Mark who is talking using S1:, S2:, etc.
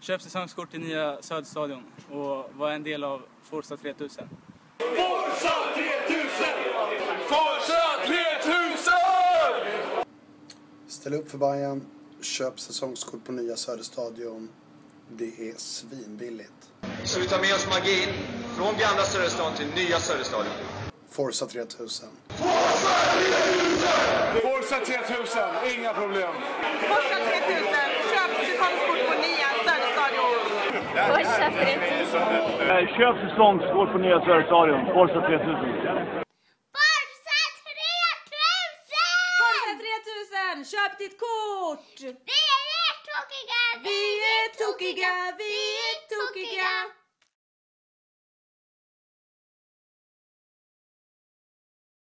S1: Köp säsongskort till nya Söderstadion och var en del av Forza 3000.
S2: Forza 3000! Forza 3000!
S3: Ställ upp för Bayern. Köp säsongskort på nya Söderstadion. Det är svinbilligt.
S4: Så vi tar med oss magin från gamla Söderstadion till nya Söderstadion.
S3: Forza 3000.
S2: Forza 3000, inga problem.
S5: Forza 3000, köp säsongskort på nya Söderstadion.
S6: Forza 3000.
S7: Köp säsongskort på nya Söderstadion. Forza 3000.
S6: Forza 3000!
S5: Forza 3000, köp ditt kort!
S6: Vi är tokiga!
S5: Vi är tokiga, vi är tokiga!